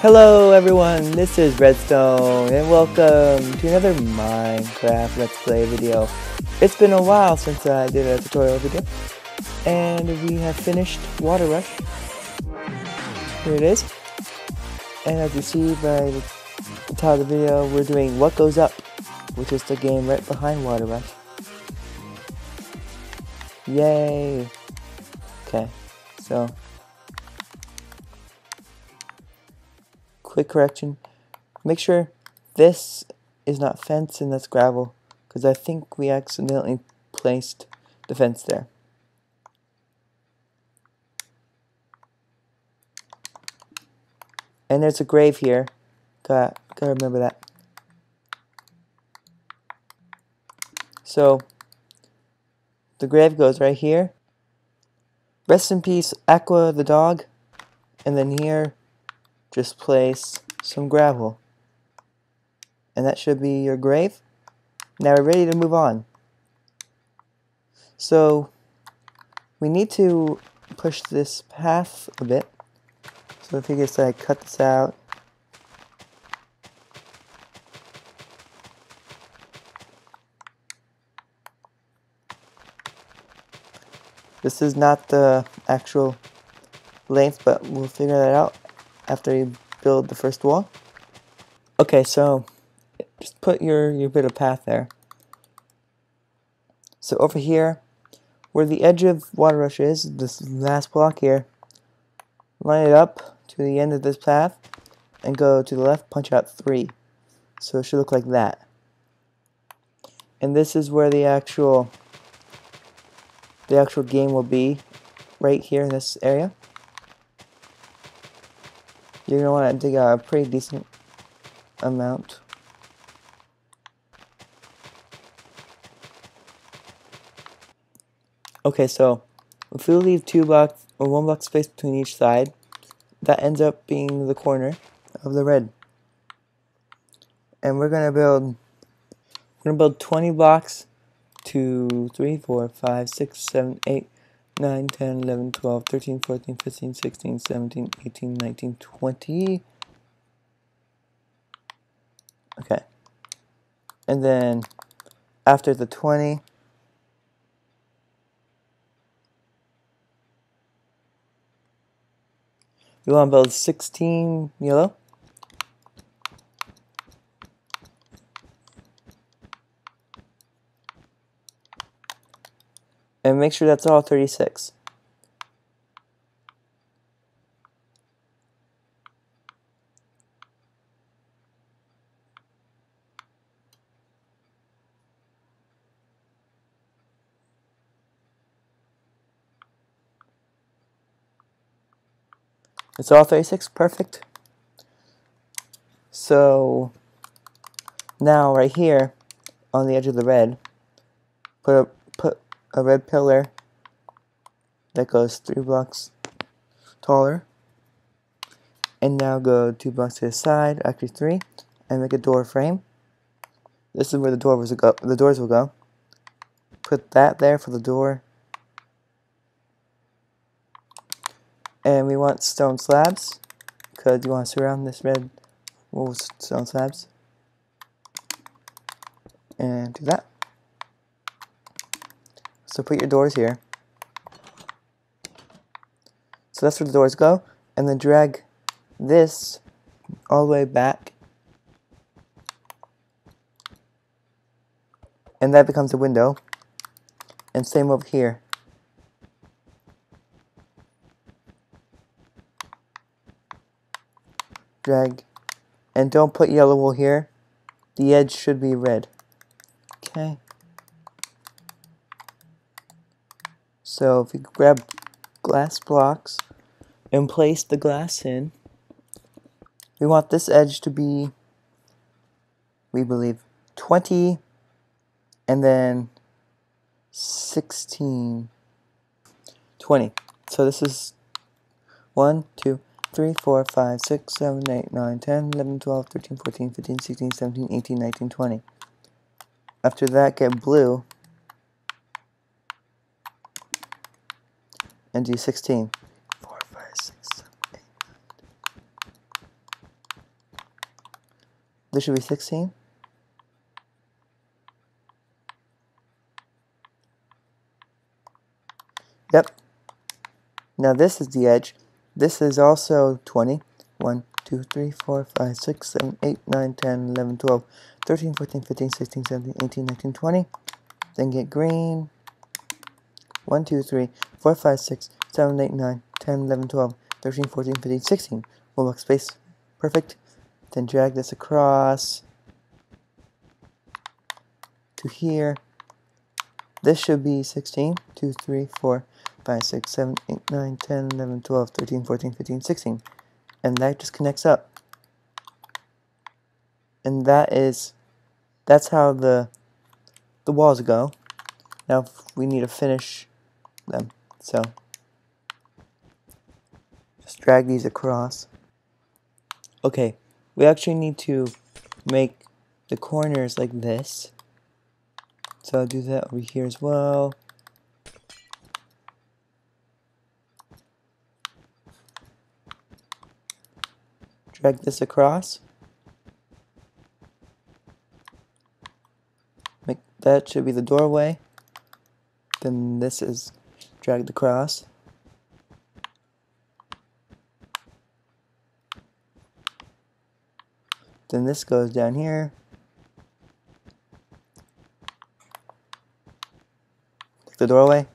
Hello everyone, this is Redstone, and welcome to another Minecraft Let's Play video. It's been a while since I did a tutorial video, and we have finished Water Rush. Here it is. And as you see by the title of the video, we're doing What Goes Up, which is the game right behind Water Rush. Yay! Okay, so quick correction. Make sure this is not fence and that's gravel because I think we accidentally placed the fence there. And there's a grave here. Got gotta remember that. So the grave goes right here. Rest in peace, Aqua the dog. And then here, just place some gravel. And that should be your grave. Now we're ready to move on. So, we need to push this path a bit. So if you just like cut this out. This is not the actual length, but we'll figure that out after you build the first wall. Okay, so just put your, your bit of path there. So over here, where the edge of Water Rush is, this last block here, line it up to the end of this path and go to the left, punch out 3. So it should look like that. And this is where the actual the actual game will be right here in this area. You're to want to dig a pretty decent amount. Okay, so if we leave two blocks or one block space between each side, that ends up being the corner of the red. And we're gonna build we're gonna build 20 blocks to 3, 4, 5, 6, 7, 8, 9, 10, 11, 12, 13, 14, 15, 16, 17, 18, 19, 20. Okay. And then after the 20, we want to build 16 yellow. And make sure that's all 36. It's all 36, perfect. So now right here on the edge of the red, put a a red pillar that goes three blocks taller and now go two blocks to the side, actually three, and make a door frame. This is where the door was go the doors will go. Put that there for the door. And we want stone slabs, because you want to surround this red stone slabs. And do that. So put your doors here. So that's where the doors go. And then drag this all the way back. And that becomes a window. And same over here. Drag. And don't put yellow wool here. The edge should be red. Okay. So if you grab glass blocks and place the glass in, we want this edge to be, we believe, 20 and then 16, 20. So this is 1, 2, 3, 4, 5, 6, 7, 8, 9, 10, 11, 12, 13, 14, 15, 16, 17, 18, 19, 20. After that, get blue and do 16. 4, 5, 6, 7, 8, this should be 16. Yep. Now this is the edge. This is also 20. 1, 2, 3, 4, 5, 6, 7, 8, 9, 10, 11, 12, 13, 14, 15, 16, 17, 18, 19, 20. Then get green. 1, 2, 3, 4, 5, 6, 7, 8, 9, 10, 11, 12, 13, 14, 15, 16. One block space. Perfect. Then drag this across to here. This should be 16, 2, 3, 4, 5, 6, 7, 8, 9, 10, 11, 12, 13, 14, 15, 16. And that just connects up. And that is, that's how the, the walls go. Now we need to finish them. So, just drag these across. Okay, we actually need to make the corners like this. So I'll do that over here as well. Drag this across. Make that should be the doorway. Then this is dragged across. Then this goes down here. the doorway.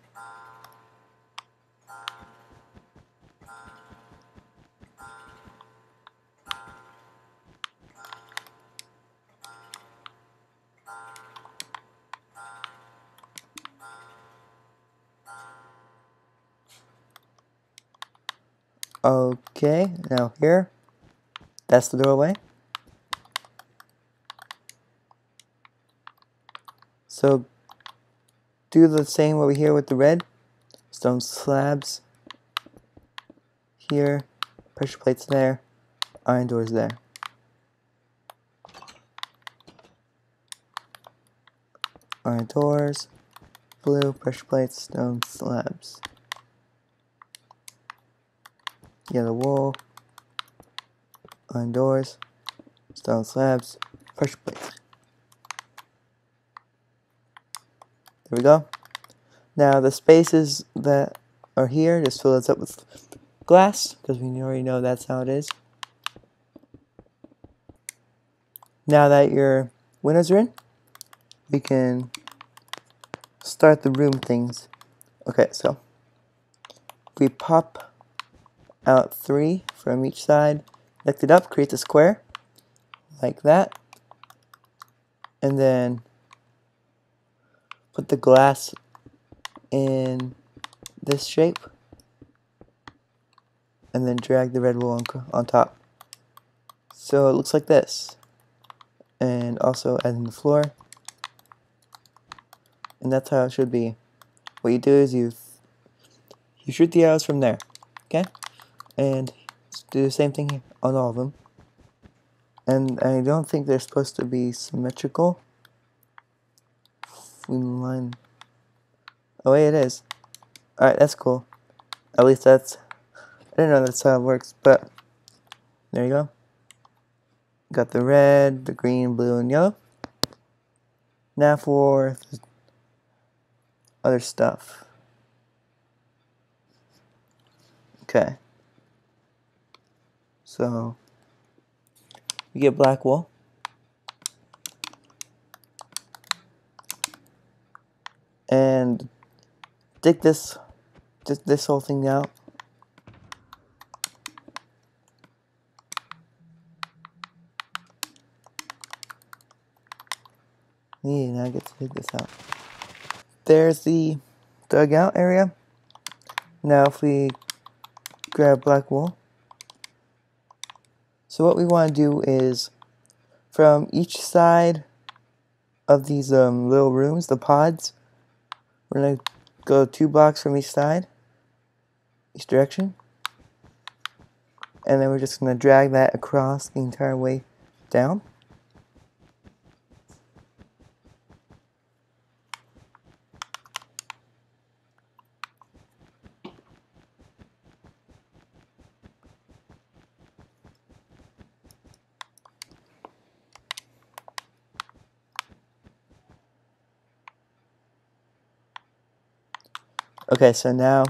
Okay, now here, that's the doorway. So do the same over here with the red. Stone slabs here, pressure plates there, iron doors there. Iron doors, blue, pressure plates, stone slabs. Yellow wall, iron doors, stone slabs, pressure plates. There we go. Now the spaces that are here, just fill this up with glass, because we already know that's how it is. Now that your windows are in, we can start the room things. Okay, so we pop out three from each side, lift it up, creates a square, like that. And then put the glass in this shape and then drag the red wool on, on top. So it looks like this. And also add in the floor. And that's how it should be. What you do is you you shoot the arrows from there. Okay? And do the same thing on all of them. And I don't think they're supposed to be symmetrical line. Oh wait, it is. Alright, that's cool. At least that's... I didn't know that's how it works, but... There you go. Got the red, the green, blue, and yellow. Now for other stuff. Okay. So, you get black wool. and dig this this, this whole thing out Yeah, now I get to dig this out. There's the dugout area. Now if we grab black wool. So what we want to do is from each side of these um, little rooms, the pods, we're going to go two blocks from each side, each direction. And then we're just going to drag that across the entire way down. Okay, so now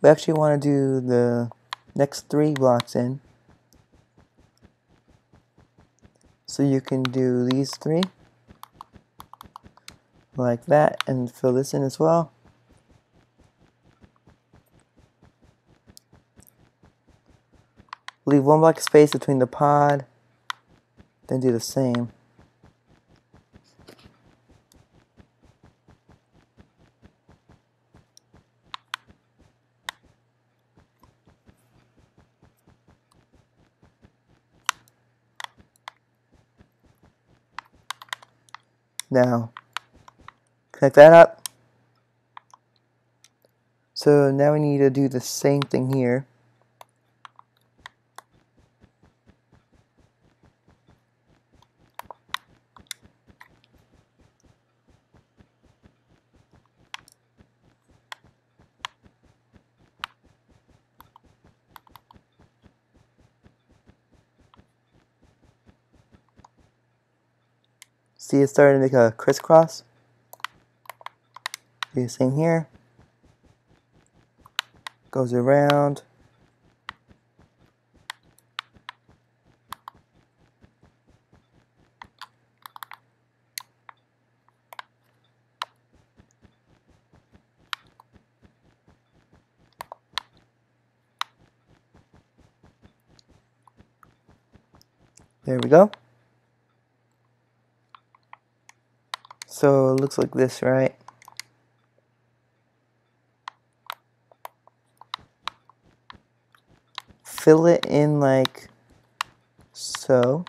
we actually want to do the next three blocks in. So you can do these three like that and fill this in as well. Leave one block space between the pod, then do the same. Now, connect that up. So now we need to do the same thing here. See, it's starting to make a crisscross. Do the same here. Goes around. There we go. So it looks like this, right? Fill it in like so.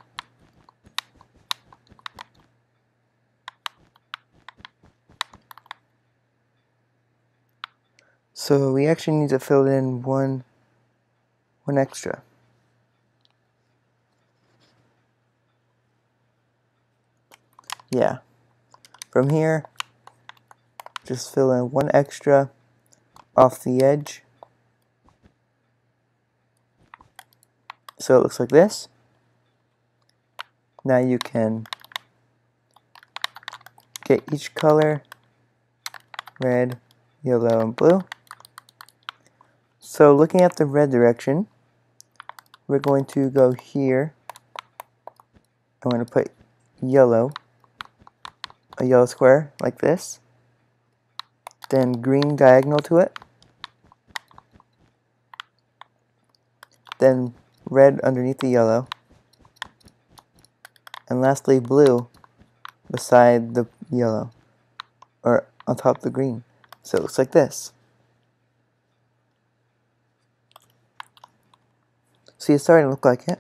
So we actually need to fill in one one extra. Yeah. From here, just fill in one extra off the edge. So it looks like this. Now you can get each color, red, yellow, and blue. So looking at the red direction, we're going to go here. I'm going to put yellow a yellow square like this, then green diagonal to it, then red underneath the yellow, and lastly blue beside the yellow, or on top of the green. So it looks like this. See, it's starting to look like it.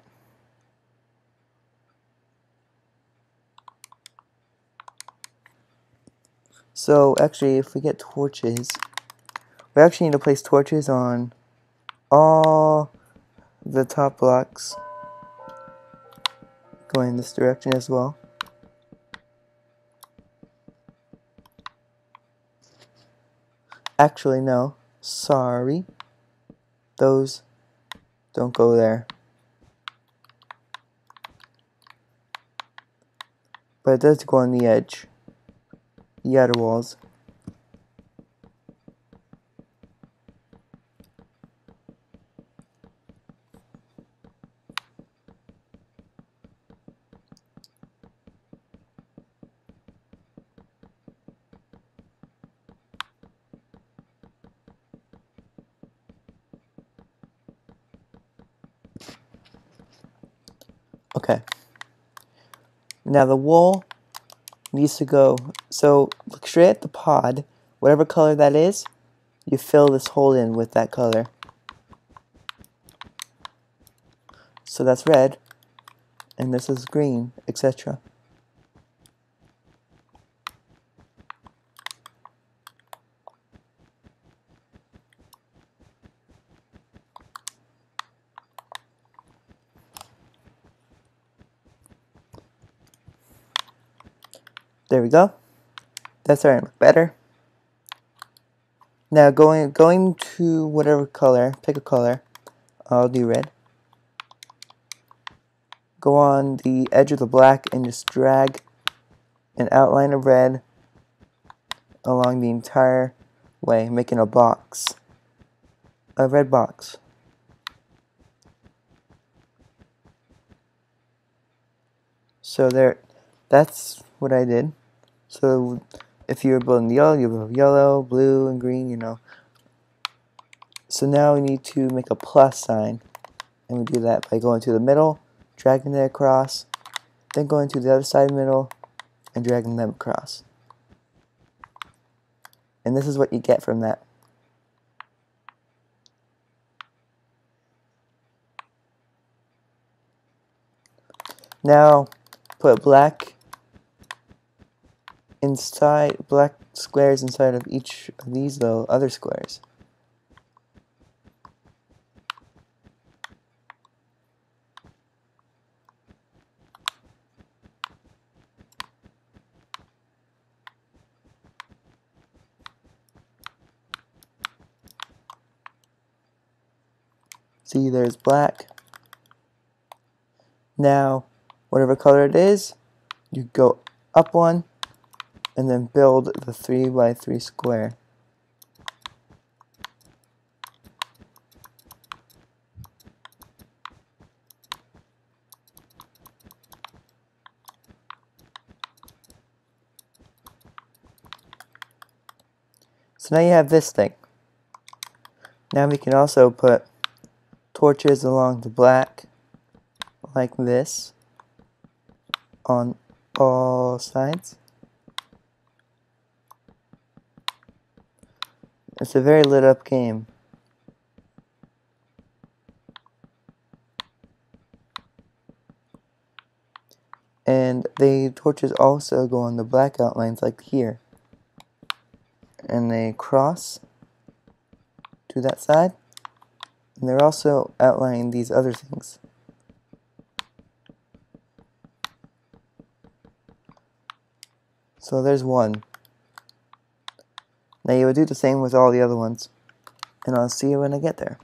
So actually, if we get torches, we actually need to place torches on all the top blocks going in this direction as well. Actually, no. Sorry. Those don't go there. But it does go on the edge other walls. Okay. Now the wall needs to go, so look straight at the pod, whatever color that is, you fill this hole in with that color. So that's red, and this is green, etc. There we go. That's starting to look better. Now going going to whatever color, pick a color. I'll do red. Go on the edge of the black and just drag an outline of red along the entire way, making a box. A red box. So there, that's what I did. So if you're building yellow, you have yellow, blue, and green, you know. So now we need to make a plus sign. And we do that by going to the middle, dragging it across, then going to the other side middle, and dragging them across. And this is what you get from that. Now, put black inside, black squares inside of each of these though other squares. See, there's black. Now, whatever color it is, you go up one and then build the 3 by 3 square. So now you have this thing. Now we can also put torches along the black like this on all sides. It's a very lit up game. And the torches also go on the black outlines like here. And they cross to that side. And they're also outlining these other things. So there's one. Now you would do the same with all the other ones. And I'll see you when I get there.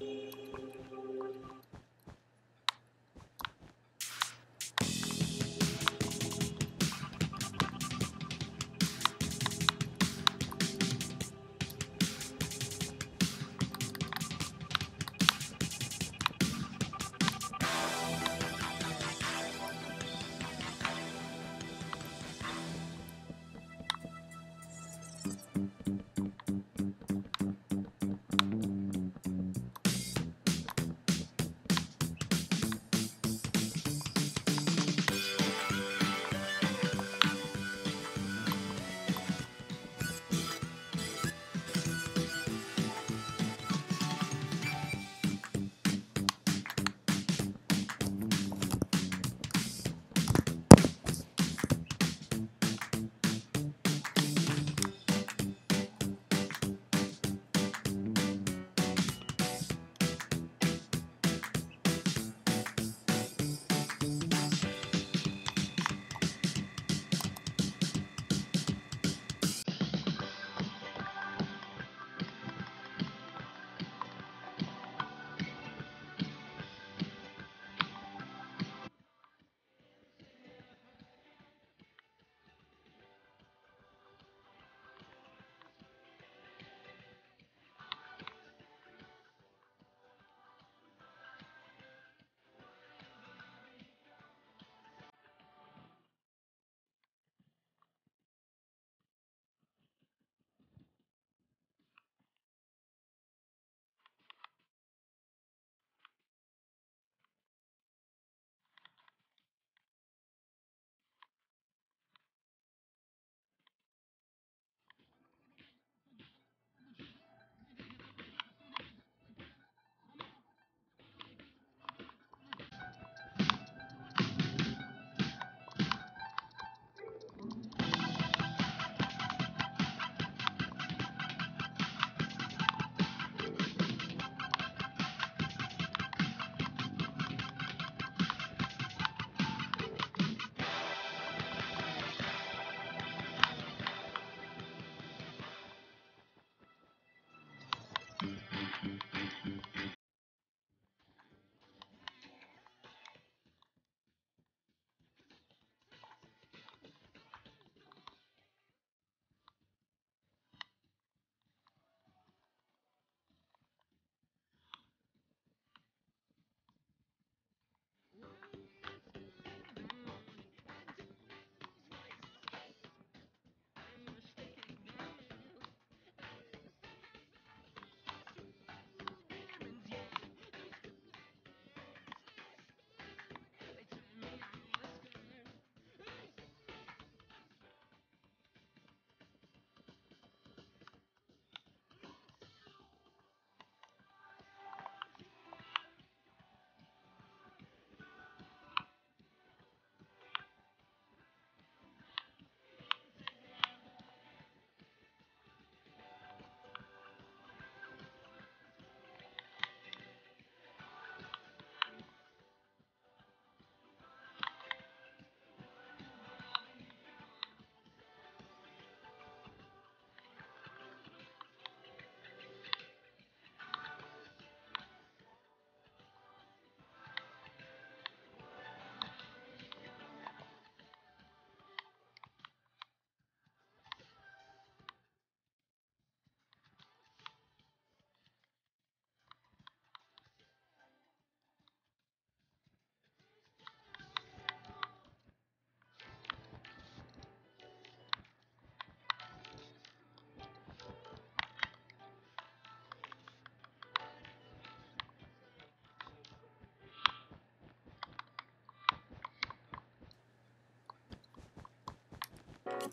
Thank you.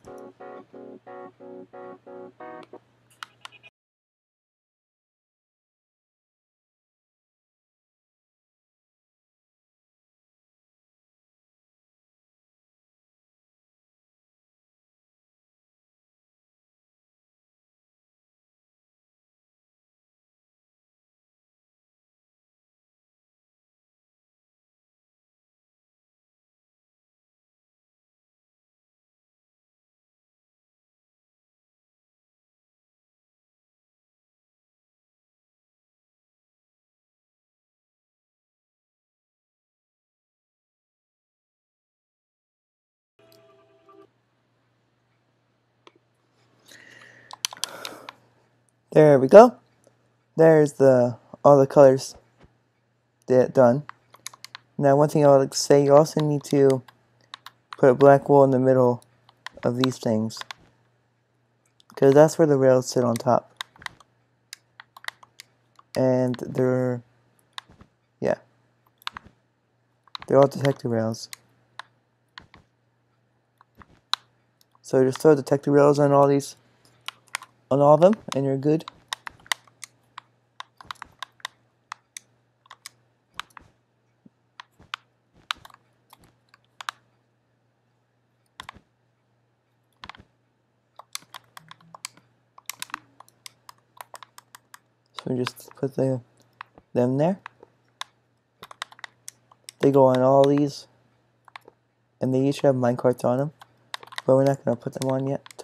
Thank you. There we go. There's the all the colors done. Now one thing I would like to say, you also need to put a black wool in the middle of these things. Because that's where the rails sit on top. And they're, yeah. They're all detector rails. So just throw detector rails on all these on all of them and you're good. So we just put the, them there. They go on all these and they each have minecarts on them but we're not going to put them on yet.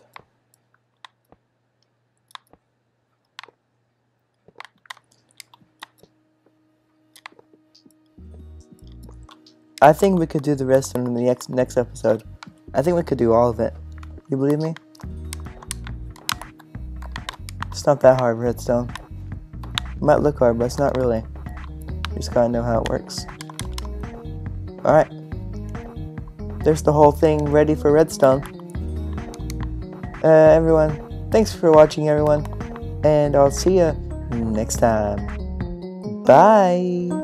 I think we could do the rest in the next next episode. I think we could do all of it. You believe me? It's not that hard, redstone. It might look hard, but it's not really. You just gotta know how it works. Alright. There's the whole thing ready for redstone. Uh, everyone, thanks for watching, everyone. And I'll see you next time. Bye.